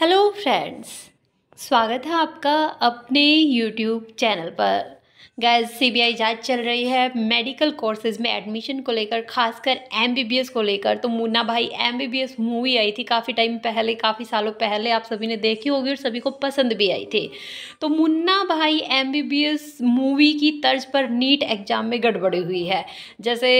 Hello friends स्वागत है आपका अपने यूट्यूब चैनल पर। गैस सीबीआई जाँच चल रही है। मेडिकल कोर्सेज में एडमिशन को लेकर, खासकर एमबीबीएस को लेकर। तो मुन्ना भाई एमबीबीएस मूवी आई थी काफ़ी टाइम पहले, काफ़ी सालों पहले। आप सभी ने देखी होगी और सभी को पसंद भी आई थी। तो मुन्ना भाई एमबीबीएस मूवी की तर्ज पर नीट एग्ज़ाम में गड़बड़ी हुई है। जैसे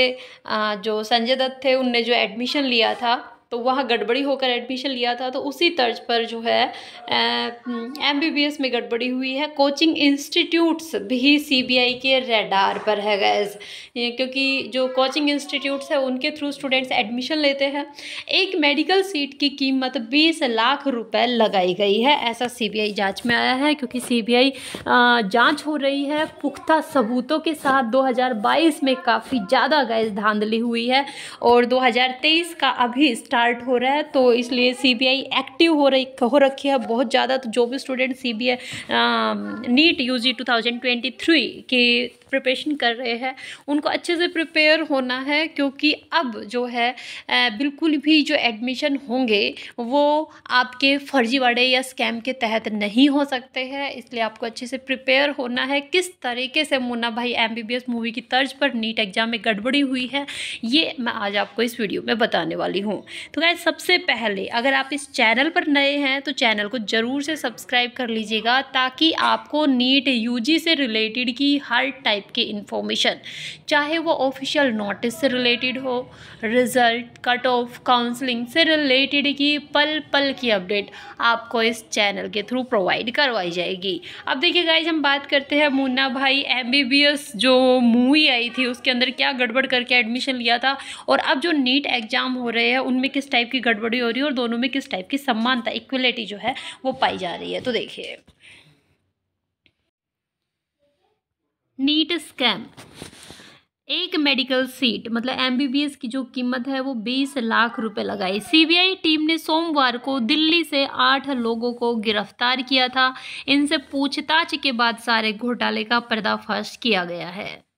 जो संजय दत्त थे, उनने जो एडमिशन लिया था तो वहाँ गड़बड़ी होकर एडमिशन लिया था तो उसी तर्ज पर जो है एम बी बी एस में गड़बड़ी हुई है। कोचिंग इंस्टीट्यूट्स भी सी बी आई के रेडार पर है गैस क्योंकि जो कोचिंग इंस्टीट्यूट्स है, उनके थ्रू स्टूडेंट्स एडमिशन लेते हैं। एक मेडिकल सीट की कीमत बीस लाख रुपए लगाई गई है। ऐसा सी बी आई जाँच में आया है, क्योंकि सी बी आई जाँच हो रही है। पुख्ता सबूतों के साथ दो हज़ार बाईस में काफ़ी ज़्यादा गैस धांधली हुई है। और दो हज़ार तेईस का अभी स्टार्ट स्टार्ट हो रहा है तो इसलिए सीबीआई एक्टिव हो रही, हो रखी है बहुत ज़्यादा। तो जो भी स्टूडेंट सीबीआई नीट यूजी 2023 के प्रिपरेशन कर रहे हैं, उनको अच्छे से प्रिपेयर होना है क्योंकि अब जो है बिल्कुल भी जो एडमिशन होंगे, वो आपके फर्जीवाड़े या स्कैम के तहत नहीं हो सकते हैं। इसलिए आपको अच्छे से प्रिपेयर होना है, किस तरीके से मुन्ना भाई एमबीबीएस मूवी की तर्ज पर नीट एग्ज़ाम में गड़बड़ी हुई है, ये मैं आज आपको इस वीडियो में बताने वाली हूँ। तो गाय सबसे पहले, अगर आप इस चैनल पर नए हैं तो चैनल को ज़रूर से सब्सक्राइब कर लीजिएगा, ताकि आपको नीट यूजी से रिलेटेड की हर टाइप टाइप की इन्फॉर्मेशन चाहे वो ऑफिशियल नोटिस से रिलेटेड हो रिज़ल्ट कट ऑफ़ काउंसलिंग से रिलेटेड की पल पल की अपडेट आपको इस चैनल के थ्रू प्रोवाइड करवाई जाएगी। अब देखिए गाइज़ हम बात करते हैं मुन्ना भाई एमबीबीएस जो मूवी आई थी, उसके अंदर क्या गड़बड़ करके एडमिशन लिया था और अब जो नीट एग्ज़ाम हो रहे हैं, उनमें किस टाइप की गड़बड़ी हो रही है और दोनों में किस टाइप की समानता इक्वलिटी जो है, वो पाई जा रही है। तो देखिए नीट स्कैम। एक मेडिकल सीट मतलब एमबीबीएस की जो कीमत है वो बीस लाख रुपए लगाई। सीबीआई टीम ने सोमवार को दिल्ली से आठ लोगों को गिरफ़्तार किया था। इनसे पूछताछ के बाद सारे घोटाले का पर्दाफाश किया गया है।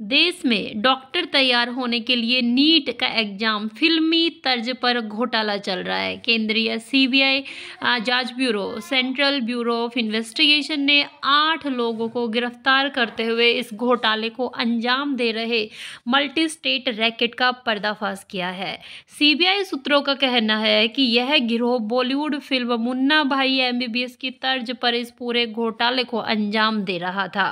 देश में डॉक्टर तैयार होने के लिए नीट का एग्ज़ाम फिल्मी तर्ज पर घोटाला चल रहा है। केंद्रीय सीबीआई जाँच ब्यूरो, सेंट्रल ब्यूरो ऑफ़ इन्वेस्टिगेशन ने आठ लोगों को गिरफ़्तार करते हुए इस घोटाले को अंजाम दे रहे मल्टी स्टेट रैकेट का पर्दाफाश किया है। सीबीआई सूत्रों का कहना है कि यह गिरोह बॉलीवुड फ़िल्म मुन्ना भाई एमबीबीएस की तर्ज पर इस पूरे घोटाले को अंजाम दे रहा था।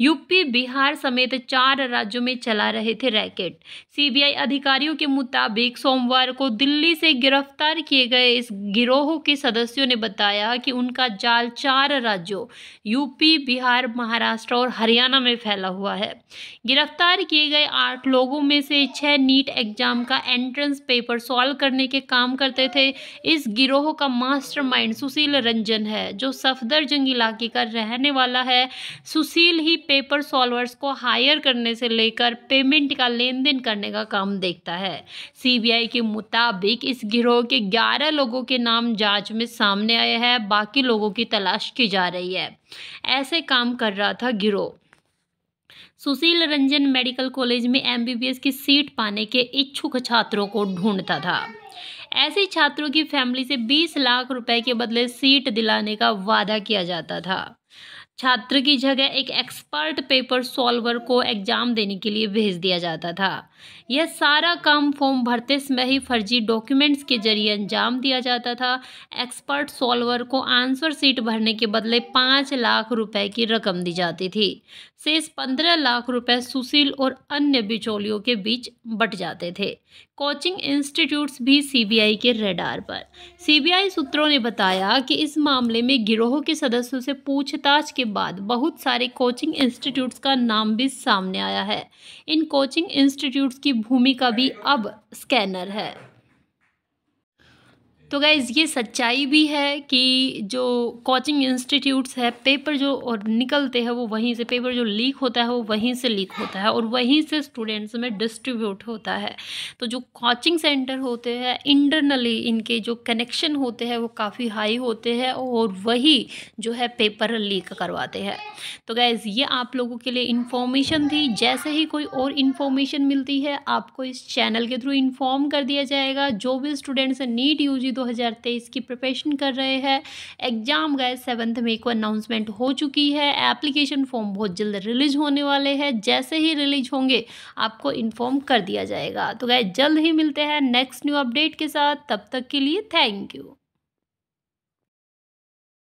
यूपी बिहार समेत चार राज्यों में चला रहे थे रैकेट। सीबीआई अधिकारियों के मुताबिक सोमवार को दिल्ली से गिरफ़्तार किए गए इस गिरोह के सदस्यों ने बताया कि उनका जाल चार राज्यों, यूपी, बिहार, महाराष्ट्र और हरियाणा में फैला हुआ है। गिरफ़्तार किए गए आठ लोगों में से छह नीट एग्ज़ाम का एंट्रेंस पेपर सॉल्व करने के काम करते थे। इस गिरोह का मास्टरमाइंड सुशील रंजन है, जो सफदरजंग इलाके का रहने वाला है। सुशील ही पेपर सॉल्वर्स को हायर करने से लेकर पेमेंट का लेन देन करने का काम देखता है। सीबीआई के मुताबिक इस गिरोह के 11 लोगों के नाम जाँच में सामने आए हैं, बाकी लोगों की तलाश की जा रही है। ऐसे काम कर रहा था गिरोह। सुशील रंजन मेडिकल कॉलेज में एमबीबीएस की सीट पाने के इच्छुक छात्रों को ढूंढता था। ऐसे छात्रों की फैमिली से 20 लाख रुपए के बदले सीट दिलाने का वादा किया जाता था। छात्र की जगह एक एक्सपर्ट पेपर सॉल्वर को एग्ज़ाम देने के लिए भेज दिया जाता था। यह सारा काम फॉर्म भरते समय ही फर्जी डॉक्यूमेंट्स के ज़रिए अंजाम दिया जाता था। एक्सपर्ट सॉल्वर को आंसर सीट भरने के बदले पाँच लाख रुपए की रकम दी जाती थी। शेष पंद्रह लाख रुपए सुशील और अन्य बिचौलियों के बीच बट जाते थे। कोचिंग इंस्टीट्यूट्स भी सीबीआई के रेडार पर। सीबीआई सूत्रों ने बताया कि इस मामले में गिरोह के सदस्यों से पूछताछ के बाद बहुत सारे कोचिंग इंस्टीट्यूट्स का नाम भी सामने आया है। इन कोचिंग इंस्टीट्यूट्स की भूमिका भी अब स्कैनर है। तो गाइज़ ये सच्चाई भी है कि जो कोचिंग इंस्टीट्यूट्स है पेपर जो और निकलते हैं, वो वहीं से पेपर जो लीक होता है, वो वहीं से लीक होता है और वहीं से स्टूडेंट्स में डिस्ट्रीब्यूट होता है। तो जो कोचिंग सेंटर होते हैं इंटरनली इनके जो कनेक्शन होते हैं, वो काफ़ी हाई होते हैं और वही जो है पेपर लीक करवाते हैं। तो गैज़ ये आप लोगों के लिए इन्फॉर्मेशन थी। जैसे ही कोई और इन्फॉर्मेशन मिलती है, आपको इस चैनल के थ्रू इन्फॉर्म कर दिया जाएगा। जो भी स्टूडेंट्स नीट यूजी 2023 की प्रिपरेशन कर रहे हैं। एग्ज़ाम गए सेवन्थ में को अनाउंसमेंट हो चुकी है। एप्लीकेशन फॉर्म बहुत जल्द रिलीज़ होने वाले हैं। जैसे ही रिलीज़ होंगे, आपको इन्फॉर्म कर दिया जाएगा। तो गए जल्द ही मिलते हैं नेक्स्ट न्यू अपडेट के साथ। तब तक के लिए थैंक यू